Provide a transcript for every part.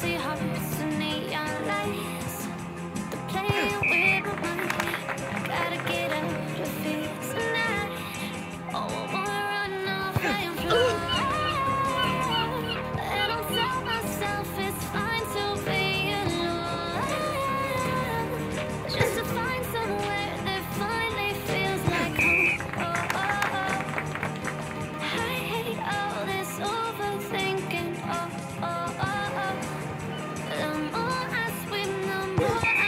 see how Thank you.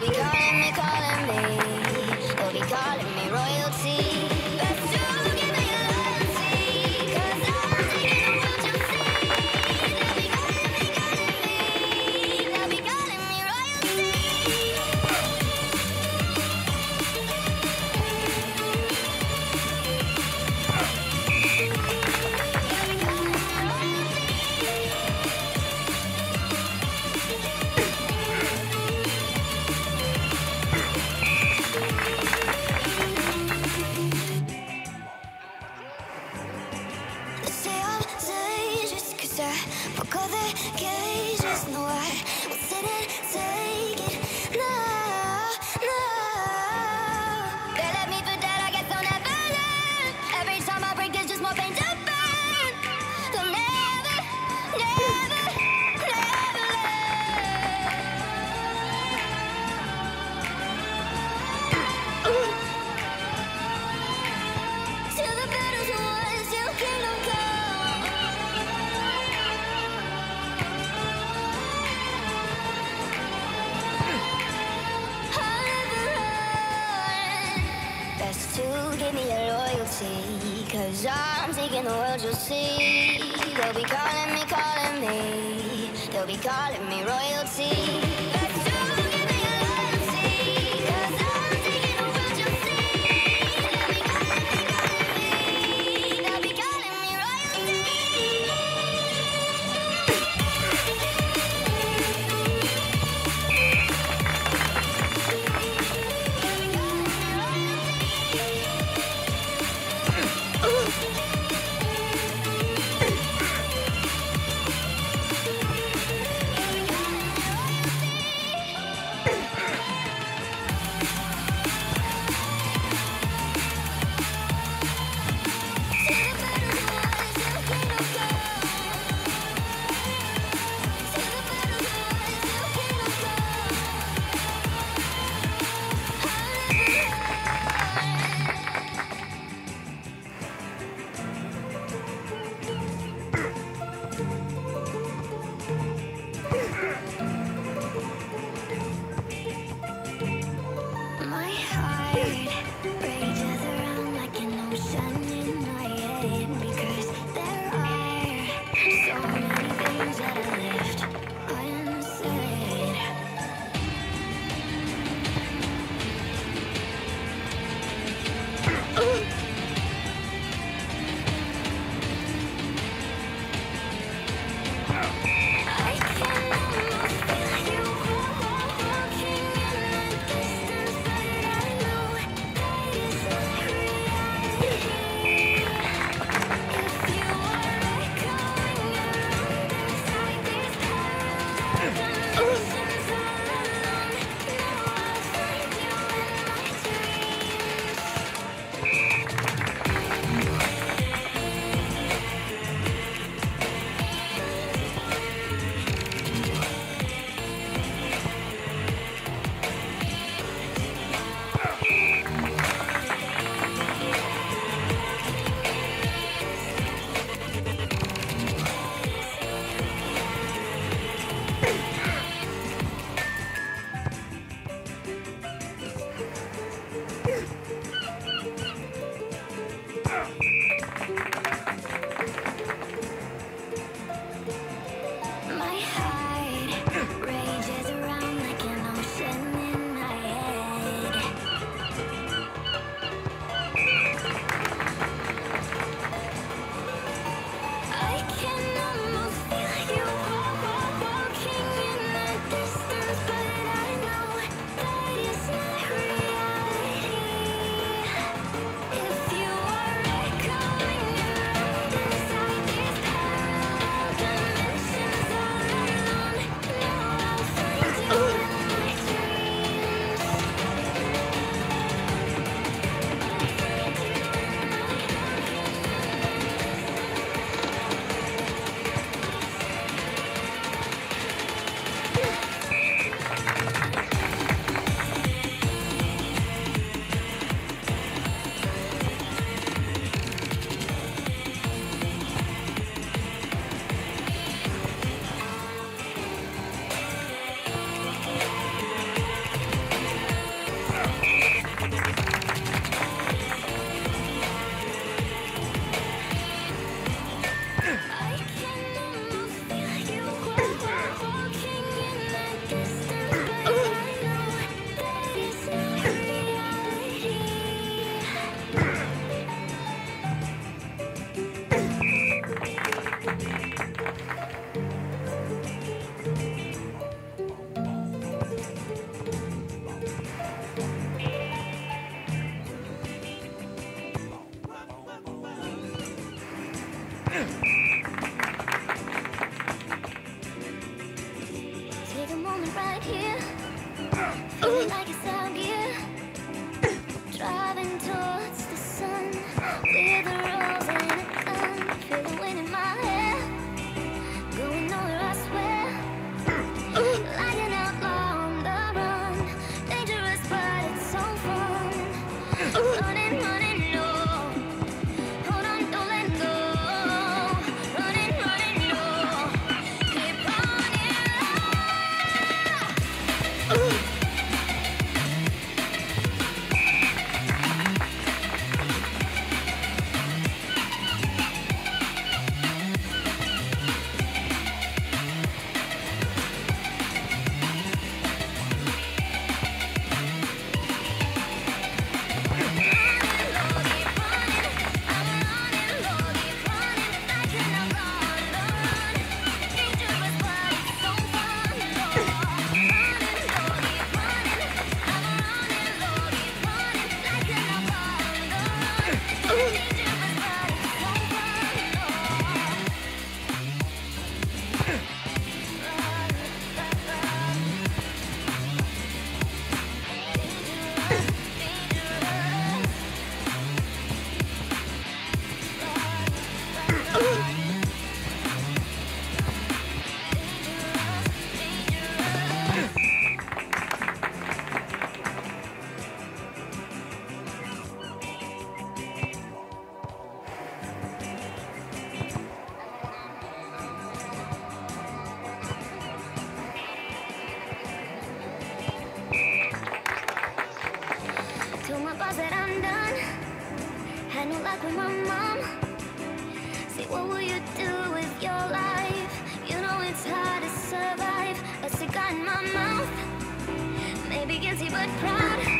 They'll be calling me, calling me. They'll be calling me royalty. Calling me royalty. now that I'm done Had no luck with my mom Say, what will you do with your life? You know it's hard to survive A cigar in my mouth Maybe guilty but proud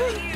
Hurry!